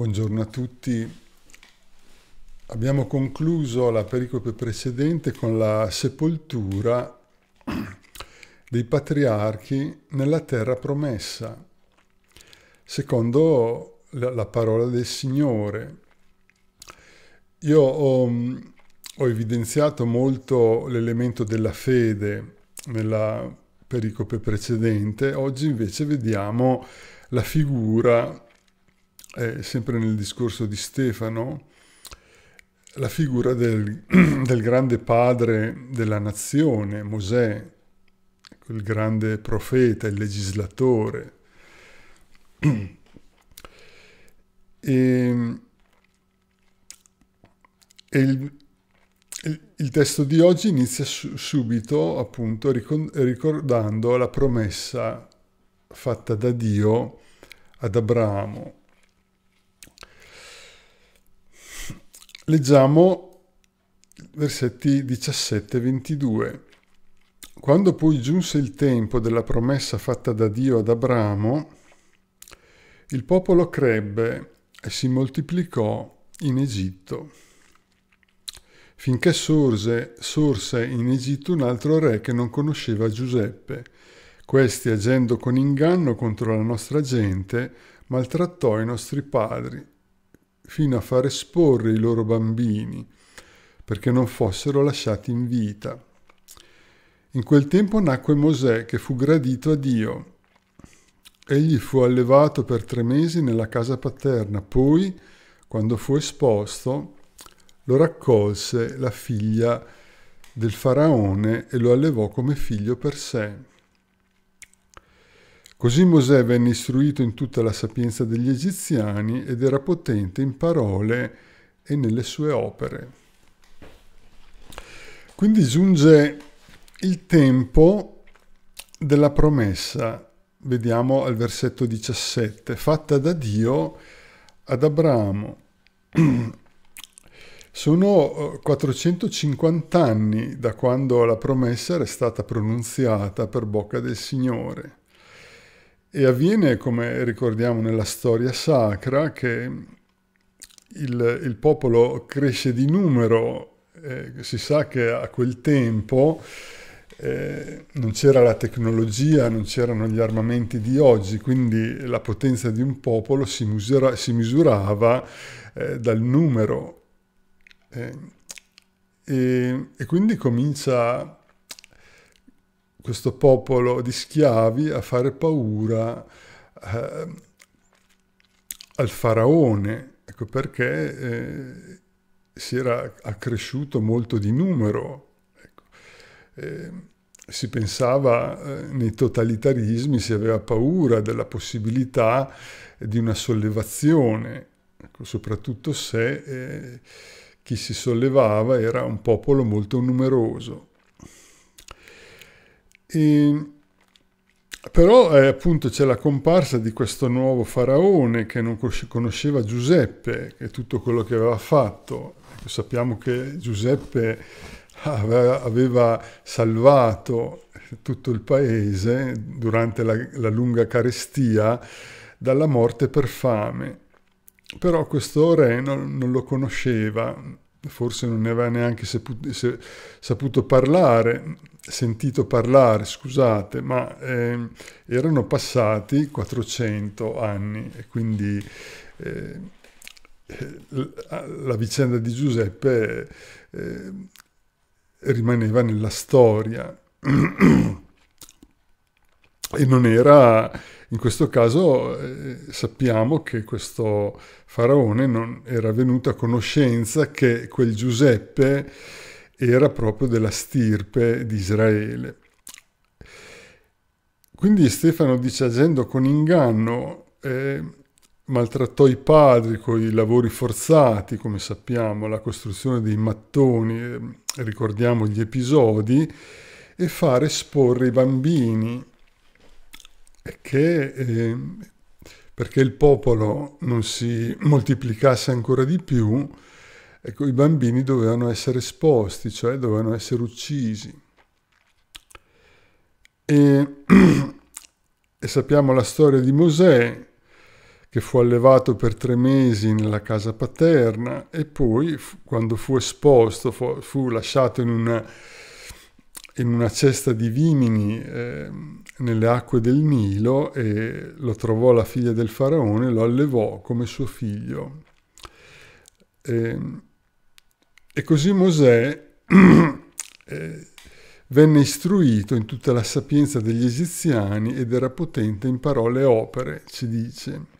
Buongiorno a tutti. Abbiamo concluso la pericope precedente con la sepoltura dei patriarchi nella terra promessa, secondo la parola del Signore. Io ho, ho evidenziato molto l'elemento della fede nella pericope precedente, oggi invece vediamo la figura eh, sempre nel discorso di Stefano, la figura del, del grande padre della nazione, Mosè, quel grande profeta, il legislatore. E, e il, il, il, testo di oggi inizia su, subito appunto ricordando la promessa fatta da Dio ad Abramo Leggiamo versetti 17 e 22. Quando poi giunse il tempo della promessa fatta da Dio ad Abramo, il popolo crebbe e si moltiplicò in Egitto, finché sorse, sorse in Egitto un altro re che non conosceva Giuseppe. Questi, agendo con inganno contro la nostra gente, maltrattò i nostri padri fino a far esporre i loro bambini perché non fossero lasciati in vita. In quel tempo nacque Mosè che fu gradito a Dio. Egli fu allevato per tre mesi nella casa paterna, poi, quando fu esposto, lo raccolse la figlia del faraone e lo allevò come figlio per sé. Così Mosè venne istruito in tutta la sapienza degli egiziani ed era potente in parole e nelle sue opere. Quindi giunge il tempo della promessa, vediamo al versetto 17, fatta da Dio ad Abramo. Sono 450 eh, anni da quando la promessa era stata pronunziata per bocca del Signore. E avviene, come ricordiamo nella storia sacra, che il, il popolo cresce di numero, eh, si sa che a quel tempo eh, non c'era la tecnologia, non c'erano gli armamenti di oggi, quindi la potenza di un popolo si, misura, si misurava eh, dal numero. Eh, e, e, quindi comincia questo popolo di schiavi a fare paura eh, al faraone, ecco perché eh, si era accresciuto molto di numero. Ecco. Eh, si pensava eh, nei totalitarismi, si aveva paura della possibilità di una sollevazione, ecco, soprattutto se eh, chi si sollevava era un popolo molto numeroso. E, però eh, appunto c'è la comparsa di questo nuovo faraone che non conosceva Giuseppe, è tutto quello che aveva fatto. Ecco, sappiamo che Giuseppe aveva, aveva, salvato tutto il paese durante la, la lunga carestia dalla morte per fame. Però questo re non, non lo conosceva, forse non ne aveva neanche saputo, saputo parlare, sentito parlare, scusate, ma eh, erano passati 400 anni e quindi eh, la vicenda di Giuseppe eh, rimaneva nella storia. E non era, in questo caso eh, sappiamo che questo faraone non era venuto a conoscenza che quel Giuseppe era proprio della stirpe di Israele. Quindi Stefano dice agendo con inganno eh, maltrattò i padri con i lavori forzati, come sappiamo, la costruzione dei mattoni, eh, ricordiamo gli episodi, e fare esporre i bambini, che, eh, perché il popolo non si moltiplicasse ancora di più, ecco, i bambini dovevano essere esposti, cioè dovevano essere uccisi. E, e sappiamo la storia di Mosè, che fu allevato per tre mesi nella casa paterna e poi, quando fu esposto, fu, fu lasciato in una, in una, cesta di vimini eh, nelle acque del Nilo e lo trovò la figlia del faraone lo allevò come suo figlio. E, e così Mosè eh, venne istruito in tutta la sapienza degli egiziani ed era potente in parole e opere, ci dice.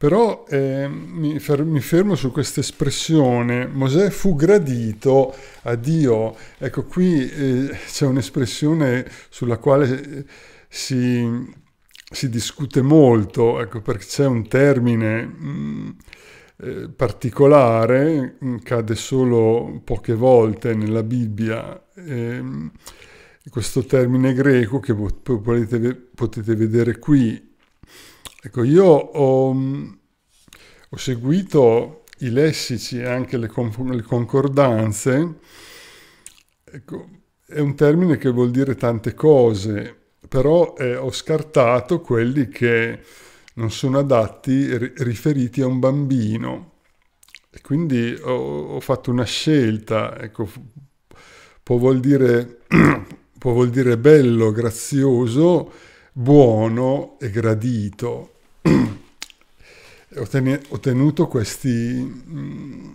Però eh, mi, fer- mi, fermo su questa espressione, Mosè fu gradito a Dio. Ecco, qui eh, c'è un'espressione sulla quale eh, si, si discute molto, ecco, perché c'è un termine mh, mm, eh, particolare, mm, cade solo poche volte nella Bibbia. Ehm, questo termine greco che potete, potete vedere qui Ecco, io ho, ho seguito i lessici e anche le, le concordanze. Ecco, è un termine che vuol dire tante cose, però eh, ho scartato quelli che non sono adatti riferiti a un bambino. E quindi ho, ho fatto una scelta, ecco, può vuol dire, può vuol dire bello, grazioso, buono e gradito. ho, tenuto questi, mm,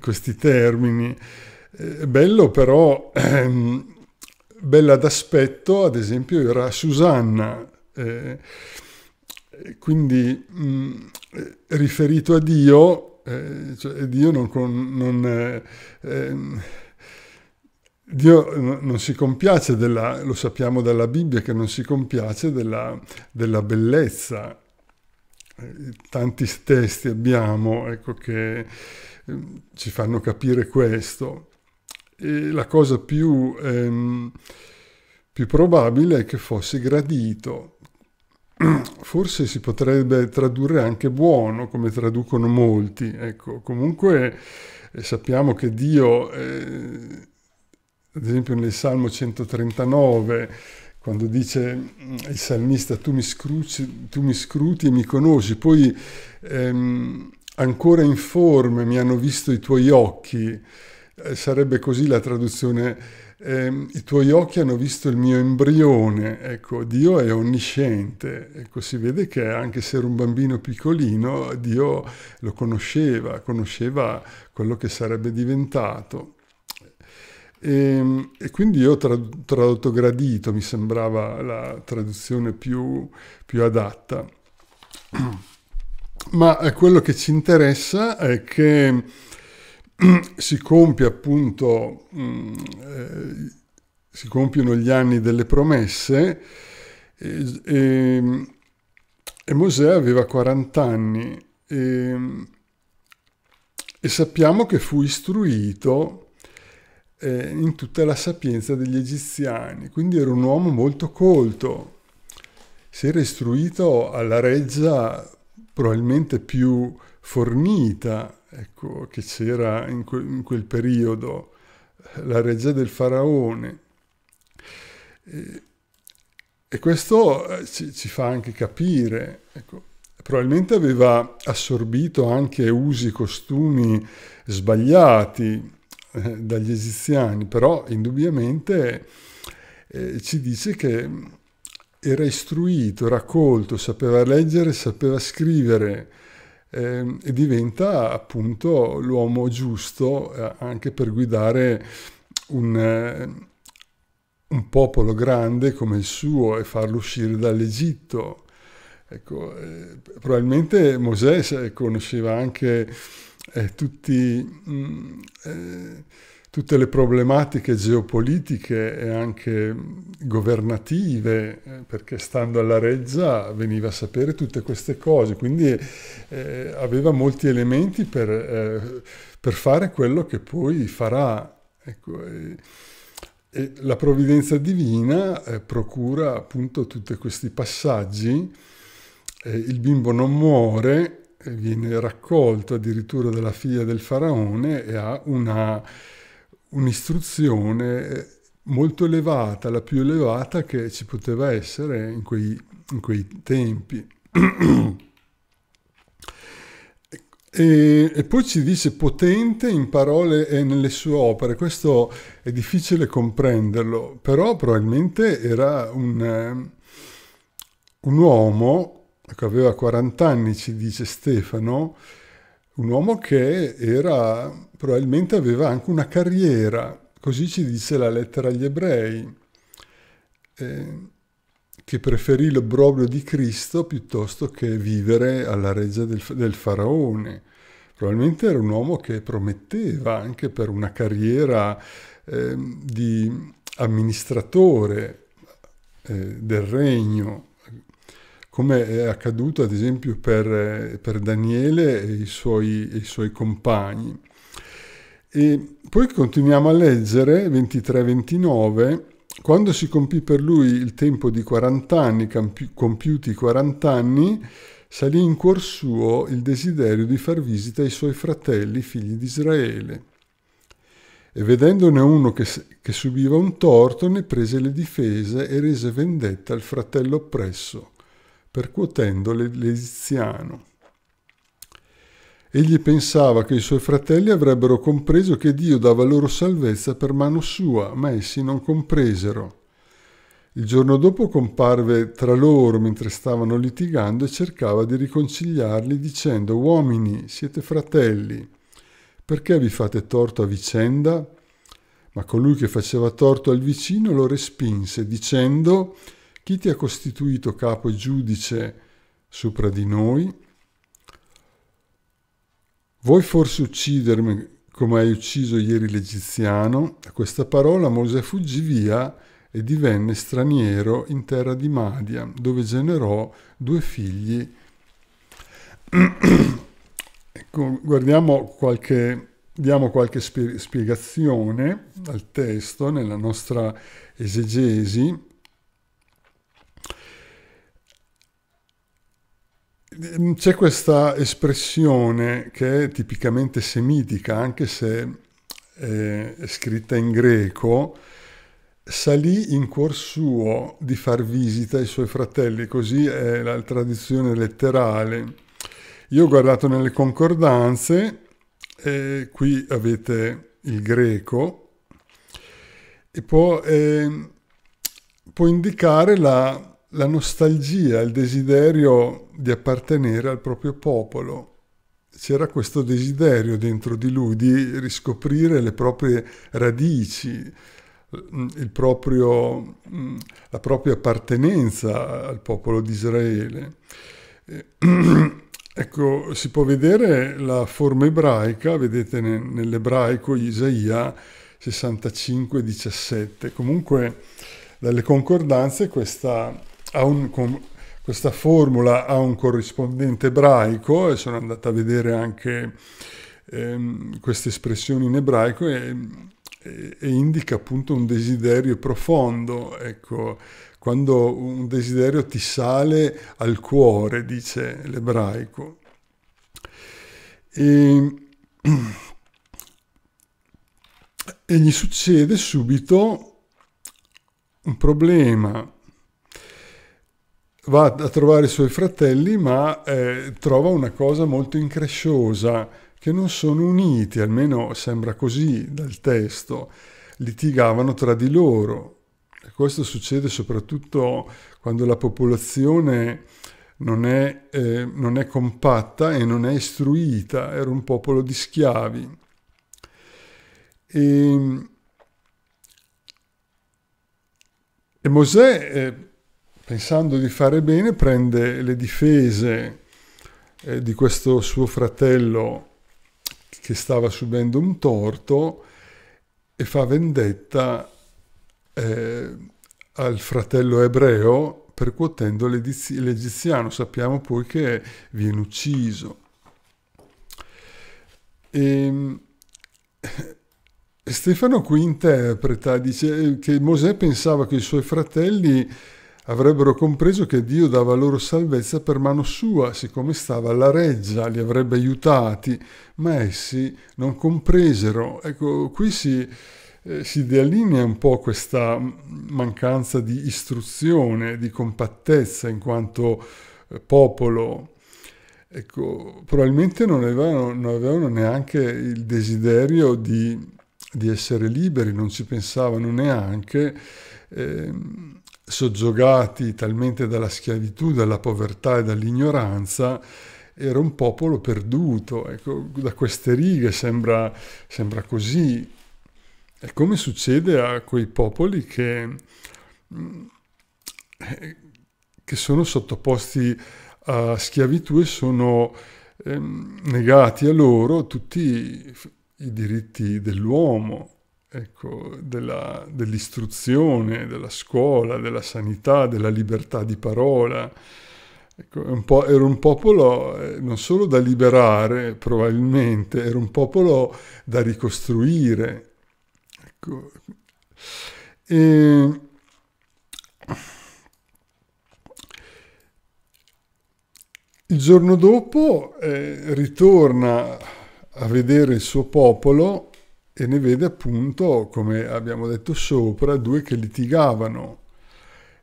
questi termini. Bello però, ehm, bella d'aspetto, ad esempio, era Susanna. Eh, quindi mh, mm, riferito a Dio, eh, cioè Dio non, non eh, ehm, Dio non si compiace della, lo sappiamo dalla Bibbia, che non si compiace della, della bellezza. Tanti testi abbiamo ecco, che ehm, ci fanno capire questo. E la cosa più, ehm, più probabile è che fosse gradito. Forse si potrebbe tradurre anche buono, come traducono molti. Ecco, comunque eh, sappiamo che Dio... Eh, ad esempio nel Salmo 139, quando dice mm, il salmista tu mi, scruci, tu mi scruti e mi conosci, poi ehm, ancora informe mi hanno visto i tuoi occhi, eh, sarebbe così la traduzione, eh, i tuoi occhi hanno visto il mio embrione, ecco, Dio è onnisciente, ecco, si vede che anche se era un bambino piccolino, Dio lo conosceva, conosceva quello che sarebbe diventato. E, ehm, e, quindi io ho tradotto gradito, mi sembrava la traduzione più, più adatta. Ma eh, quello che ci interessa è che si compie appunto, mm, eh, si compiono gli anni delle promesse e, e, e Mosè aveva 40 anni e, e sappiamo che fu istruito eh, in tutta la sapienza degli egiziani, quindi era un uomo molto colto, si era istruito alla reggia probabilmente più fornita ecco, che c'era in, que- in, quel periodo, la reggia del faraone. E, e questo eh, ci, ci, fa anche capire, ecco, probabilmente aveva assorbito anche usi, costumi sbagliati, eh, dagli egiziani, però indubbiamente eh, ci dice che era istruito, raccolto, sapeva leggere, sapeva scrivere eh, e diventa appunto l'uomo giusto eh, anche per guidare un, eh, un, popolo grande come il suo e farlo uscire dall'Egitto. Ecco, eh, probabilmente Mosè conosceva anche eh, tutti... Mh, mm, eh, tutte le problematiche geopolitiche e anche governative, eh, perché stando alla reggia veniva a sapere tutte queste cose, quindi eh, aveva molti elementi per, eh, per, fare quello che poi farà. Ecco, e, e la provvidenza divina eh, procura appunto tutti questi passaggi, eh, il bimbo non muore, viene raccolto addirittura dalla figlia del faraone e ha una un'istruzione molto elevata, la più elevata che ci poteva essere in quei, in quei tempi. E, e, poi ci dice potente in parole e nelle sue opere. Questo è difficile comprenderlo, però probabilmente era un, un uomo che ecco, aveva 40 anni, ci dice Stefano, un uomo che era, probabilmente aveva anche una carriera, così ci dice la lettera agli ebrei, eh, che preferì l'obbrobrio di Cristo piuttosto che vivere alla reggia del, del faraone. Probabilmente era un uomo che prometteva anche per una carriera eh, di amministratore eh, del regno come è accaduto ad esempio per, per Daniele e i, suoi, i suoi compagni. E poi continuiamo a leggere 23-29, quando si compì per lui il tempo di 40 anni, compiuti 40 anni, salì in cuor suo il desiderio di far visita ai suoi fratelli, figli di Israele. E vedendone uno che, che subiva un torto, ne prese le difese e rese vendetta al fratello oppresso percuotendo l'egiziano. Egli pensava che i suoi fratelli avrebbero compreso che Dio dava loro salvezza per mano sua, ma essi non compresero. Il giorno dopo comparve tra loro mentre stavano litigando e cercava di riconciliarli dicendo Uomini, siete fratelli, perché vi fate torto a vicenda? Ma colui che faceva torto al vicino lo respinse dicendo chi ti ha costituito capo e giudice sopra di noi? Vuoi forse uccidermi come hai ucciso ieri l'Egiziano? A questa parola Mosè fuggì via e divenne straniero in terra di Madia, dove generò due figli. ecco, guardiamo qualche, diamo qualche spiegazione al testo nella nostra esegesi. C'è questa espressione che è tipicamente semitica, anche se è scritta in greco, salì in cuor suo di far visita ai suoi fratelli, così è la tradizione letterale. Io ho guardato nelle concordanze, e qui avete il greco, e può, eh, può indicare la la nostalgia, il desiderio di appartenere al proprio popolo. C'era questo desiderio dentro di lui di riscoprire le proprie radici, proprio, la propria appartenenza al popolo di Israele. Ecco, si può vedere la forma ebraica, vedete nell'ebraico Isaia 65-17. Comunque dalle concordanze questa un, con, questa formula ha un corrispondente ebraico e sono andato a vedere anche ehm, queste espressioni in ebraico e, e, e, indica appunto un desiderio profondo, ecco, quando un desiderio ti sale al cuore, dice l'ebraico. E, e gli succede subito un problema va a trovare i suoi fratelli, ma eh, trova una cosa molto incresciosa, che non sono uniti, almeno sembra così dal testo, litigavano tra di loro. Questo succede soprattutto quando la popolazione non è, eh, non è compatta e non è istruita, era un popolo di schiavi. E, e Mosè, eh, pensando di fare bene, prende le difese eh, di questo suo fratello che stava subendo un torto e fa vendetta eh, al fratello ebreo percuotendo l'egiziano. Sappiamo poi che viene ucciso. E, Stefano qui interpreta, dice che Mosè pensava che i suoi fratelli avrebbero compreso che Dio dava loro salvezza per mano sua, siccome stava alla reggia, li avrebbe aiutati, ma essi non compresero. Ecco, qui si, eh, si delinea un po' questa mancanza di istruzione, di compattezza in quanto eh, popolo. Ecco, probabilmente non avevano, non avevano neanche il desiderio di, di, essere liberi, non ci pensavano neanche. Eh, soggiogati talmente dalla schiavitù, dalla povertà e dall'ignoranza, era un popolo perduto. Ecco, da queste righe sembra, sembra così. È come succede a quei popoli che, che sono sottoposti a schiavitù e sono eh, negati a loro tutti i diritti dell'uomo, ecco, della, dell'istruzione, della scuola, della sanità, della libertà di parola. Ecco, un era un popolo eh, non solo da liberare, probabilmente, era un popolo da ricostruire. Ecco. E, il giorno dopo eh, ritorna a vedere il suo popolo e ne vede appunto, come abbiamo detto sopra, due che litigavano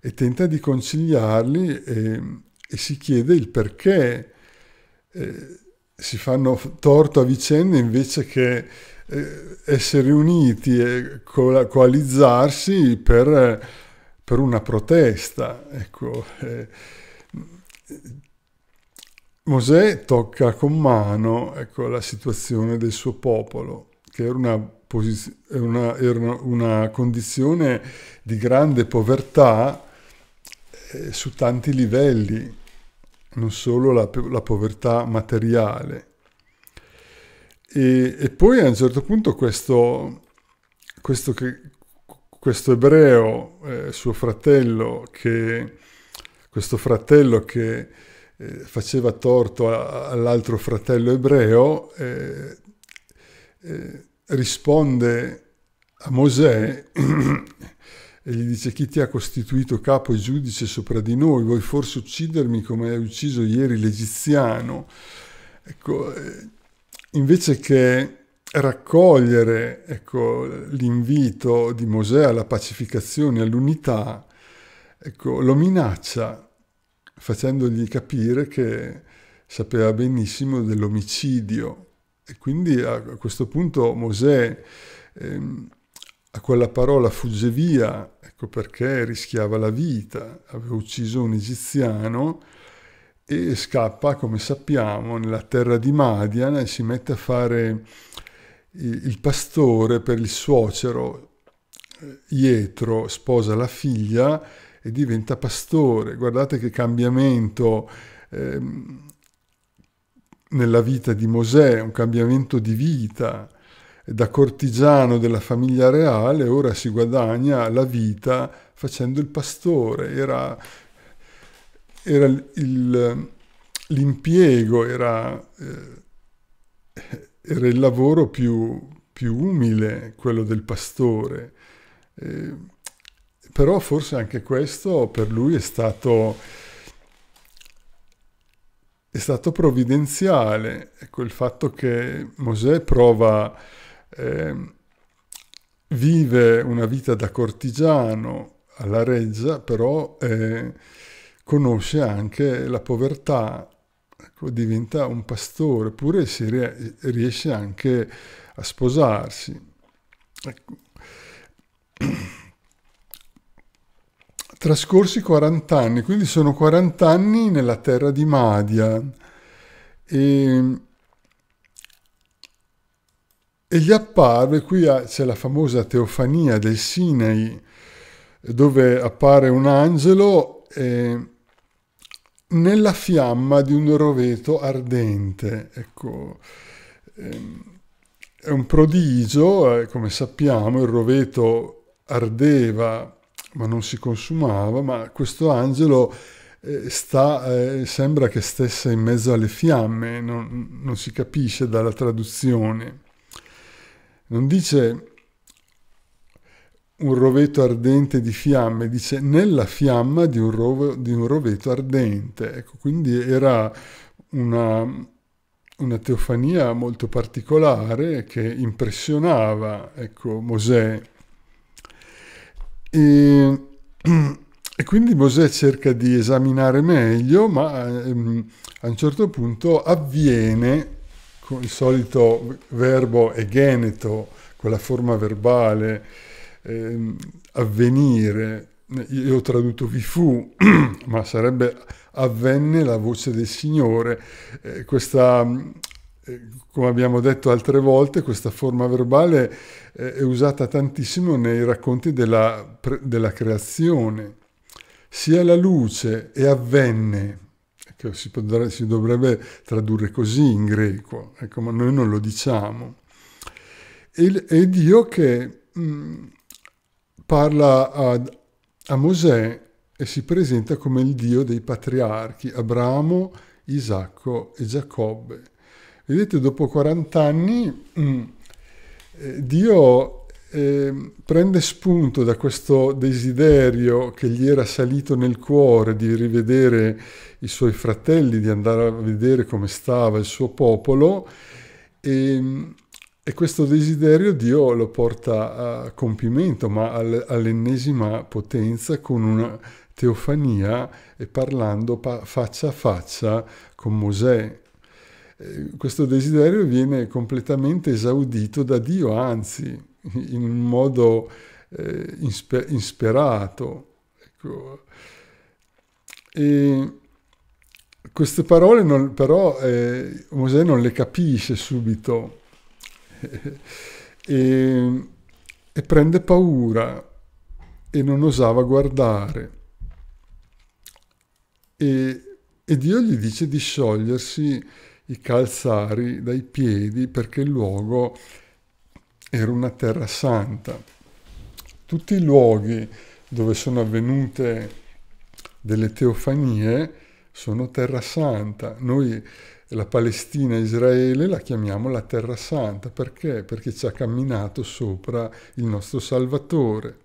e tenta di conciliarli e, e si chiede il perché eh, si fanno torto a vicenda invece che eh, essere uniti e co- coalizzarsi per, per, una protesta. Ecco, eh, Mosè tocca con mano ecco, la situazione del suo popolo che era una, una, era una condizione di grande povertà eh, su tanti livelli, non solo la, la povertà materiale. E, e, poi a un certo punto questo, questo, che, questo ebreo, eh, suo fratello, che, questo fratello che eh, faceva torto all'altro fratello ebreo, eh, eh, risponde a Mosè e gli dice chi ti ha costituito capo e giudice sopra di noi, vuoi forse uccidermi come hai ucciso ieri l'egiziano? Ecco, eh, invece che raccogliere ecco, l'invito di Mosè alla pacificazione, all'unità, ecco, lo minaccia facendogli capire che sapeva benissimo dell'omicidio e quindi a, questo punto Mosè ehm, a quella parola fugge via, ecco perché rischiava la vita, aveva ucciso un egiziano e scappa, come sappiamo, nella terra di Madian e si mette a fare il, pastore per il suocero. Ietro sposa la figlia e diventa pastore. Guardate che cambiamento. Ehm, nella vita di Mosè, un cambiamento di vita. Da cortigiano della famiglia reale ora si guadagna la vita facendo il pastore. Era, era il, l'impiego, era, eh, era, il lavoro più, più, umile, quello del pastore. Eh, però forse anche questo per lui è stato è stato provvidenziale. Ecco, il fatto che Mosè prova, eh, vive una vita da cortigiano alla reggia, però eh, conosce anche la povertà, ecco, diventa un pastore, pure si riesce anche a sposarsi. Ecco. Trascorsi 40 anni, quindi sono 40 anni nella terra di Madia. E, e gli apparve, qui c'è la famosa teofania del Sinai, dove appare un angelo eh, nella fiamma di un roveto ardente. Ecco, ehm, è un prodigio, eh, come sappiamo, il roveto ardeva ma non si consumava, ma questo angelo eh, sta, eh, sembra che stesse in mezzo alle fiamme, non, non si capisce dalla traduzione. Non dice un roveto ardente di fiamme, dice nella fiamma di un, rove, di un roveto ardente. Ecco, quindi era una, una, teofania molto particolare che impressionava ecco, Mosè. E, e, quindi Mosè cerca di esaminare meglio, ma ehm, a un certo punto avviene con il solito verbo egeneto, quella forma verbale, eh, avvenire, io ho tradotto vi fu, ma sarebbe avvenne la voce del Signore. Eh, questa, come abbiamo detto altre volte, questa forma verbale eh, è usata tantissimo nei racconti della, della creazione. Sia la luce e avvenne, che si, potrebbe, si dovrebbe tradurre così in greco, ecco, ma noi non lo diciamo. E, Dio che mm, parla a, a Mosè e si presenta come il Dio dei patriarchi, Abramo, Isacco e Giacobbe. Vedete, dopo 40 anni mm, eh, Dio eh, prende spunto da questo desiderio che gli era salito nel cuore di rivedere i suoi fratelli, di andare a vedere come stava il suo popolo e, e questo desiderio Dio lo porta a compimento, ma all'ennesima potenza con una teofania e parlando faccia a faccia con Mosè. Questo desiderio viene completamente esaudito da Dio, anzi, in un modo eh, insper- insperato. Ecco. E queste parole non, però eh, Mosè non le capisce subito e, e prende paura e non osava guardare. E, e Dio gli dice di sciogliersi i calzari dai piedi perché il luogo era una terra santa. Tutti i luoghi dove sono avvenute delle teofanie sono terra santa. Noi la Palestina Israele la chiamiamo la terra santa. Perché? Perché ci ha camminato sopra il nostro Salvatore.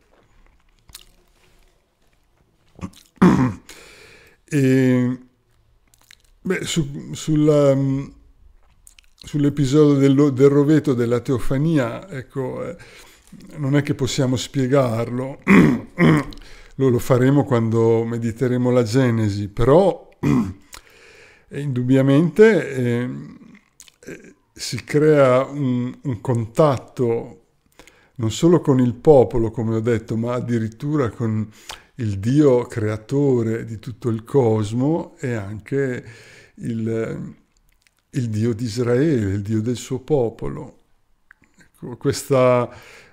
E, beh, su, sulla, sull'episodio del, del, roveto della teofania, ecco, eh, non è che possiamo spiegarlo, lo, lo faremo quando mediteremo la Genesi, però indubbiamente eh, eh, si crea un, un, contatto non solo con il popolo, come ho detto, ma addirittura con il Dio creatore di tutto il cosmo e anche il, il Dio di Israele, il Dio del suo popolo. Ecco,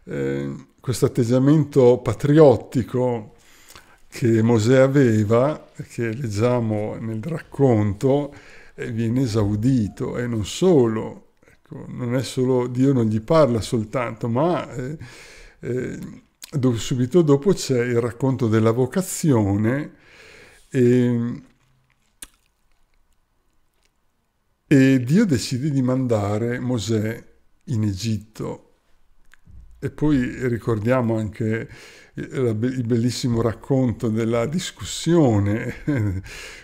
eh, questo atteggiamento patriottico che Mosè aveva, che leggiamo nel racconto, eh, viene esaudito e non solo, ecco, non solo, Dio non gli parla soltanto, ma eh, eh, subito dopo c'è il racconto della vocazione e, e Dio decide di mandare Mosè in Egitto. E poi ricordiamo anche il bellissimo racconto della discussione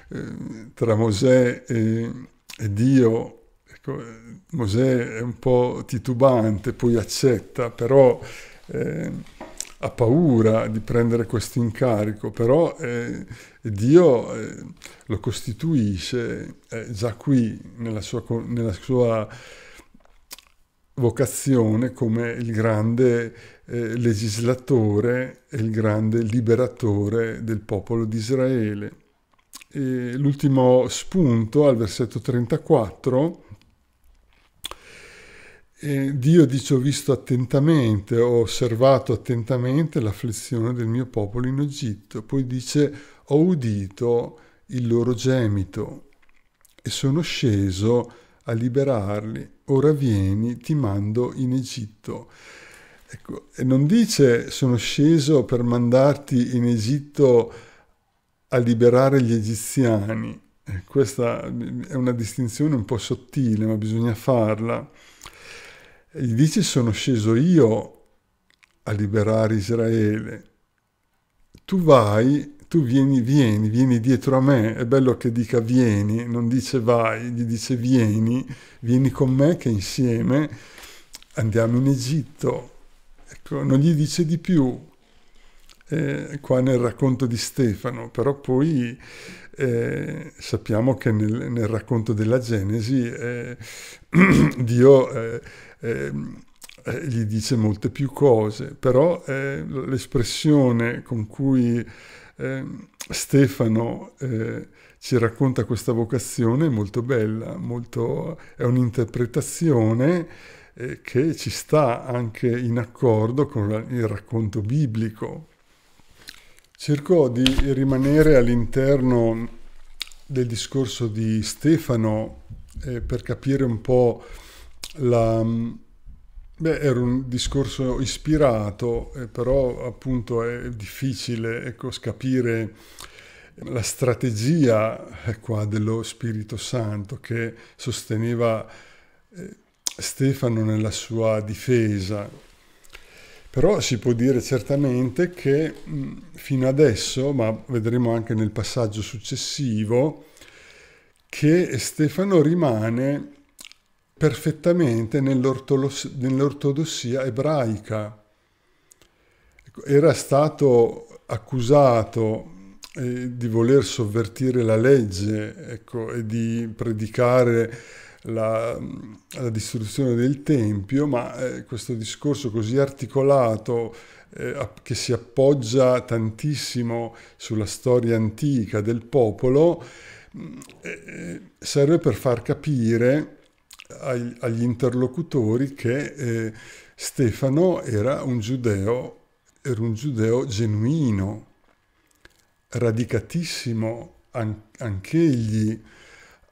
eh, tra Mosè e, e Dio. Ecco, Mosè è un po' titubante, poi accetta, però eh, ha paura di prendere questo incarico, però eh, Dio eh, lo costituisce già qui nella sua, nella sua vocazione come il grande eh, legislatore e il grande liberatore del popolo di Israele. L'ultimo spunto al versetto 34 e Dio dice ho visto attentamente, ho osservato attentamente l'afflizione del mio popolo in Egitto. Poi dice ho udito il loro gemito e sono sceso a liberarli. Ora vieni, ti mando in Egitto. Ecco, e non dice sono sceso per mandarti in Egitto a liberare gli egiziani. Eh, questa è una distinzione un po' sottile, ma bisogna farla gli dice sono sceso io a liberare Israele. Tu vai, tu vieni, vieni, vieni dietro a me. È bello che dica vieni, non dice vai, gli dice vieni, vieni con me che insieme andiamo in Egitto. Ecco, non gli dice di più eh, qua nel racconto di Stefano, però poi eh, sappiamo che nel, nel, racconto della Genesi eh, Dio eh, gli dice molte più cose, però eh, l'espressione con cui eh, Stefano eh, ci racconta questa vocazione è molto bella, molto, è un'interpretazione eh, che ci sta anche in accordo con il racconto biblico. Cerco di rimanere all'interno del discorso di Stefano eh, per capire un po' La, beh, era un discorso ispirato, eh, però appunto è difficile ecco, capire la strategia eh, qua dello Spirito Santo che sosteneva eh, Stefano nella sua difesa. Però si può dire certamente che mh, fino adesso, ma vedremo anche nel passaggio successivo, che Stefano rimane perfettamente nell'ortodossia ebraica. Ecco, era stato accusato eh, di voler sovvertire la legge ecco, e di predicare la, la, distruzione del Tempio, ma eh, questo discorso così articolato eh, che si appoggia tantissimo sulla storia antica del popolo, mm, eh, serve per far capire ai, agli interlocutori che eh, Stefano era un giudeo, era un giudeo genuino, radicatissimo an, anch'egli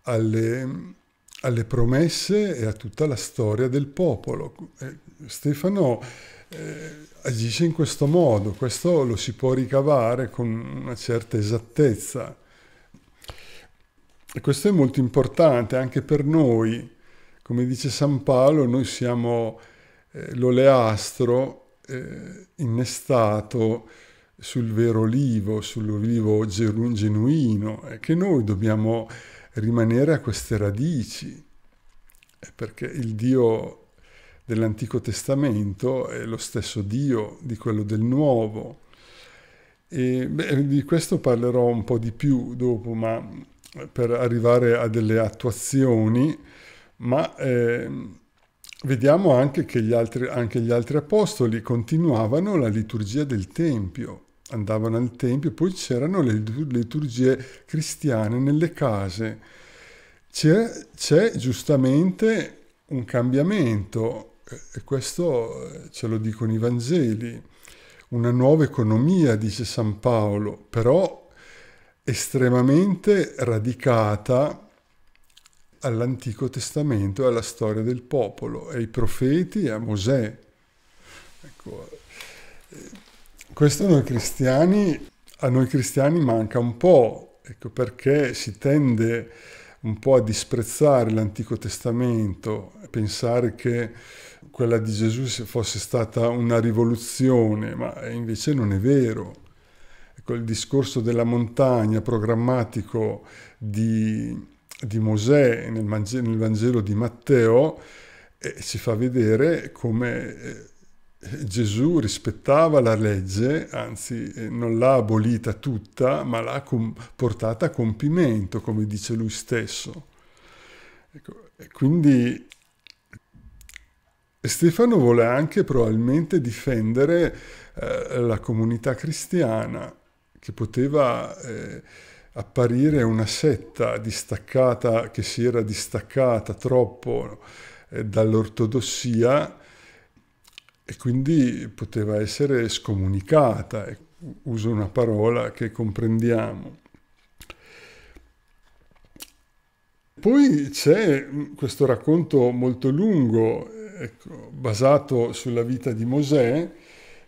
alle, alle, promesse e a tutta la storia del popolo. Eh, Stefano eh, agisce in questo modo, questo lo si può ricavare con una certa esattezza. E questo è molto importante anche per noi, come dice San Paolo, noi siamo eh, l'oleastro eh, innestato sul vero olivo, sull'olivo genuino, e che noi dobbiamo rimanere a queste radici, perché il Dio dell'Antico Testamento è lo stesso Dio di quello del Nuovo. E beh, di questo parlerò un po' di più dopo, ma per arrivare a delle attuazioni ma eh, vediamo anche che gli altri, anche gli altri apostoli continuavano la liturgia del Tempio, andavano al Tempio, poi c'erano le liturgie cristiane nelle case. C'è, giustamente un cambiamento, e questo eh, ce lo dicono i Vangeli, una nuova economia, dice San Paolo, però estremamente radicata all'Antico Testamento e alla storia del popolo, ai profeti e a Mosè. Ecco, eh, questo noi cristiani, a noi cristiani manca un po', ecco, perché si tende un po' a disprezzare l'Antico Testamento, a pensare che quella di Gesù fosse stata una rivoluzione, ma invece non è vero. Ecco, il discorso della montagna programmatico di, di Mosè nel, nel Vangelo di Matteo eh, ci fa vedere come eh, Gesù rispettava la legge, anzi eh, non l'ha abolita tutta, ma l'ha com- portata a compimento, come dice lui stesso. Ecco, quindi Stefano vuole anche probabilmente difendere eh, la comunità cristiana che poteva eh, apparire una setta distaccata, che si era distaccata troppo eh, dall'ortodossia e quindi poteva essere scomunicata, uso una parola che comprendiamo. Poi c'è questo racconto molto lungo, ecco, basato sulla vita di Mosè,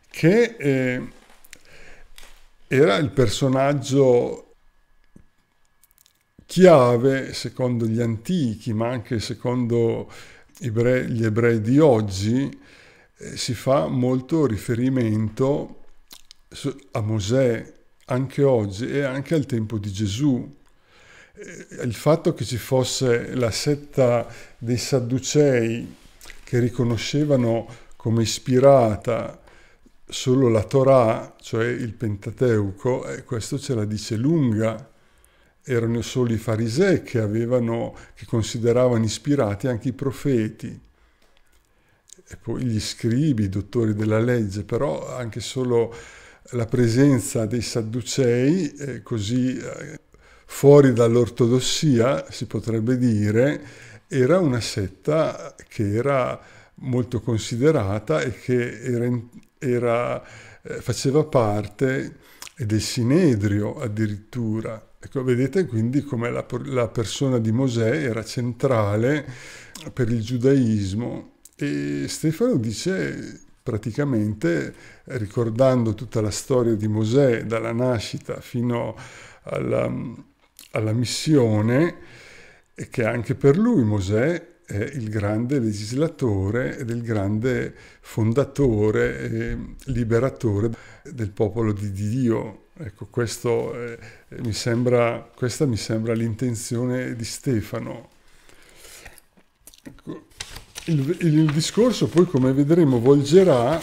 che eh, era il personaggio chiave, secondo gli antichi, ma anche secondo gli ebrei di oggi, eh, si fa molto riferimento a Mosè anche oggi e anche al tempo di Gesù. Eh, il fatto che ci fosse la setta dei Sadducei che riconoscevano come ispirata solo la Torah, cioè il Pentateuco, e questo ce la dice lunga. Erano solo i farisei che, avevano, che consideravano ispirati anche i profeti e poi gli scribi, i dottori della legge, però anche solo la presenza dei sadducei, eh, così eh, fuori dall'ortodossia, si potrebbe dire, era una setta che era molto considerata e che era, era, eh, faceva parte del Sinedrio addirittura. Ecco, vedete quindi come la, la persona di Mosè era centrale per il giudaismo e Stefano dice praticamente, ricordando tutta la storia di Mosè dalla nascita fino alla, alla missione, che anche per lui Mosè è il grande legislatore ed il grande fondatore e liberatore del popolo di Dio. Ecco, questo, eh, mi sembra, questa mi sembra l'intenzione di Stefano. Ecco, il, il discorso poi, come vedremo, volgerà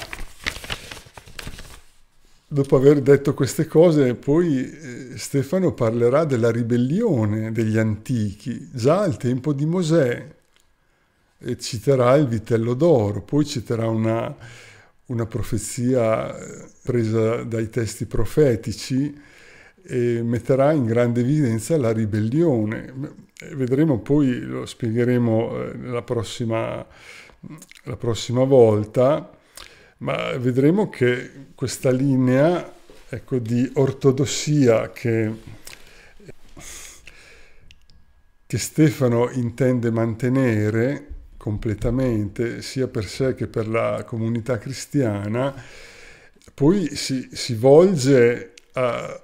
dopo aver detto queste cose, poi eh, Stefano parlerà della ribellione degli antichi, già al tempo di Mosè, e citerà il vitello d'oro, poi citerà una, una profezia eh, presa dai testi profetici e metterà in grande evidenza la ribellione. Vedremo poi, lo spiegheremo eh, la prossima, la prossima volta, ma vedremo che questa linea ecco, di ortodossia che, che Stefano intende mantenere completamente, sia per sé che per la comunità cristiana, poi si, si volge a,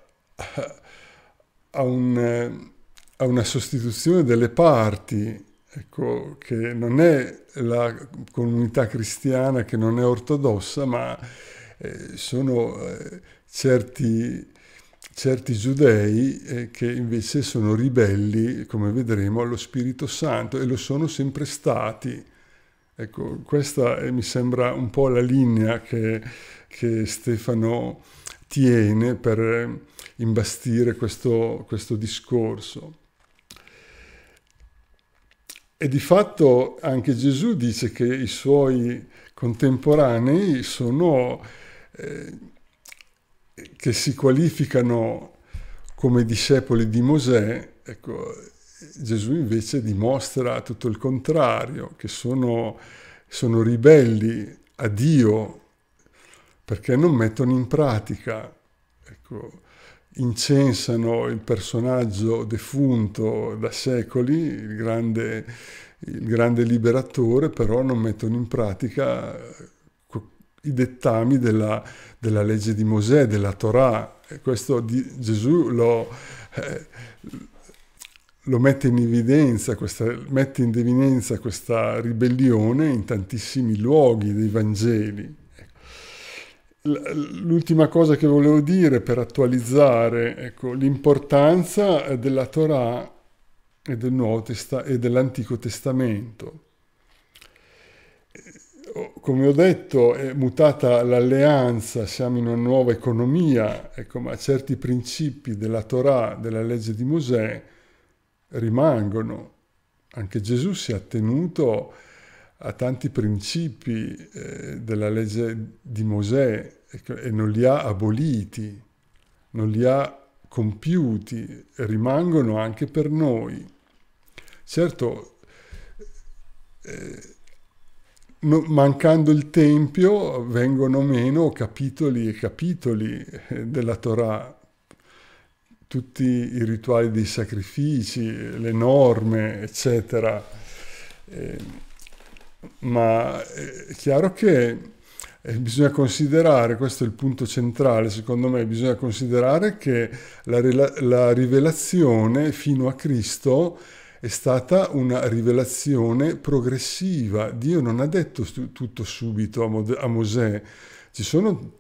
a, un, a, una sostituzione delle parti, ecco, che non è la comunità cristiana che non è ortodossa, ma eh, sono eh, certi certi giudei eh, che invece sono ribelli, come vedremo, allo Spirito Santo e lo sono sempre stati. Ecco, questa è, mi sembra un po' la linea che, che Stefano tiene per imbastire questo, questo discorso. E di fatto anche Gesù dice che i suoi contemporanei sono... Eh, che si qualificano come discepoli di Mosè, ecco, Gesù invece dimostra tutto il contrario, che sono, sono ribelli a Dio perché non mettono in pratica, ecco, incensano il personaggio defunto da secoli, il grande, il grande liberatore, però non mettono in pratica i dettami della, della legge di Mosè, della Torah. E questo di, Gesù lo, eh, lo, mette in evidenza, questa, mette in evidenza questa ribellione in tantissimi luoghi dei Vangeli. L'ultima cosa che volevo dire per attualizzare ecco, l'importanza della Torah e, del Testa- e dell'Antico Testamento come ho detto, è mutata l'alleanza, siamo in una nuova economia, ecco, ma certi principi della Torah, della legge di Mosè, rimangono. Anche Gesù si è attenuto a tanti principi eh, della legge di Mosè e non li ha aboliti, non li ha compiuti, rimangono anche per noi. Certo, eh, mancando il Tempio vengono meno capitoli e capitoli eh, della Torah, tutti i rituali dei sacrifici, le norme, eccetera. Eh, ma è chiaro che eh, bisogna considerare, questo è il punto centrale secondo me, bisogna considerare che la, la rivelazione fino a Cristo è stata una rivelazione progressiva. Dio non ha detto tutto subito a Mosè. Ci sono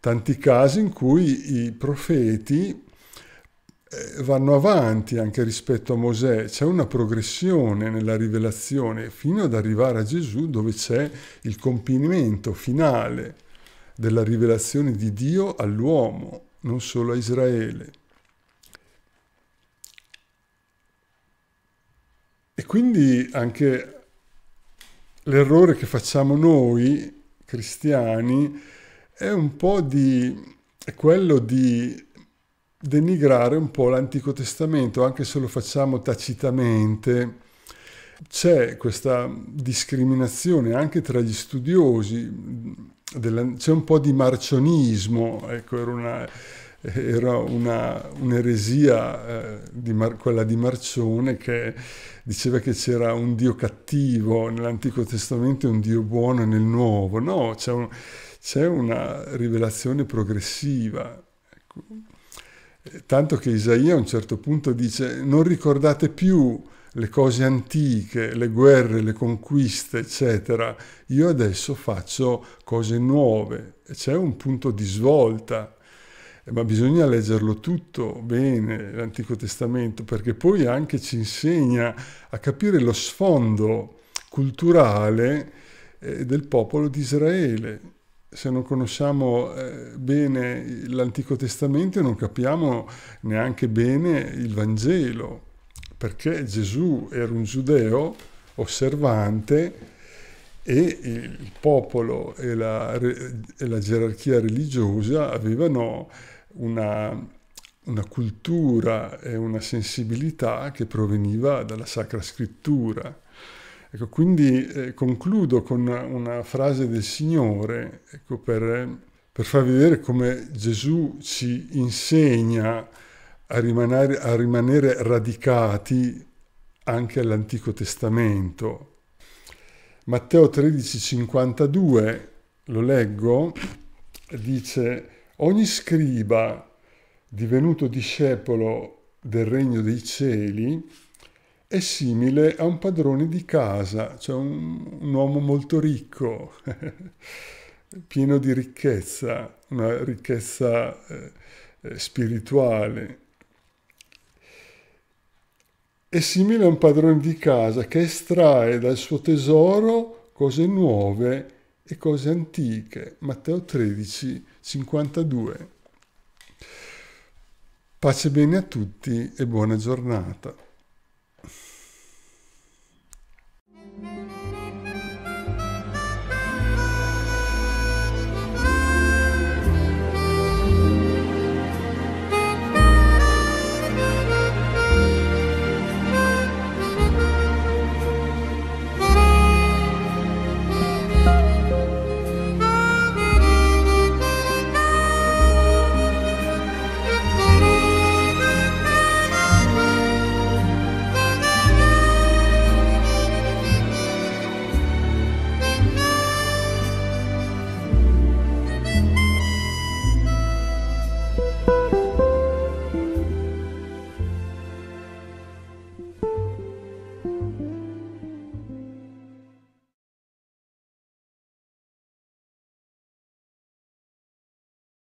tanti casi in cui i profeti eh, vanno avanti anche rispetto a Mosè, c'è una progressione nella rivelazione fino ad arrivare a Gesù dove c'è il compimento finale della rivelazione di Dio all'uomo, non solo a Israele. E quindi anche l'errore che facciamo noi cristiani è un po' di è quello di denigrare un po' l'Antico Testamento, anche se lo facciamo tacitamente. C'è questa discriminazione anche tra gli studiosi, c'è un po' di marcionismo, ecco, era, una, era una, un'eresia, eh, di Mar, quella di Marcione, che diceva che c'era un Dio cattivo nell'Antico Testamento e un Dio buono nel Nuovo. No, c'è, un, c'è una rivelazione progressiva. Ecco. Tanto che Isaia a un certo punto dice non ricordate più le cose antiche, le guerre, le conquiste, eccetera. Io adesso faccio cose nuove. C'è un punto di svolta, ma bisogna leggerlo tutto bene, l'Antico Testamento, perché poi anche ci insegna a capire lo sfondo culturale eh, del popolo di Israele. Se non conosciamo eh, bene l'Antico Testamento non capiamo neanche bene il Vangelo, perché Gesù era un giudeo osservante e il popolo e la, e la gerarchia religiosa avevano una, una cultura e una sensibilità che proveniva dalla Sacra Scrittura. Ecco, quindi eh, concludo con una, frase del Signore ecco, per, per, far vedere come Gesù ci insegna a rimanere, a rimanere radicati anche all'Antico Testamento. Matteo 13,52, lo leggo, dice, ogni scriba divenuto discepolo del regno dei cieli è simile a un padrone di casa, cioè un, un uomo molto ricco, pieno di ricchezza, una ricchezza eh, eh, spirituale. È simile a un padrone di casa che estrae dal suo tesoro cose nuove e cose antiche. Matteo 13, 52. Pace bene a tutti e buona giornata.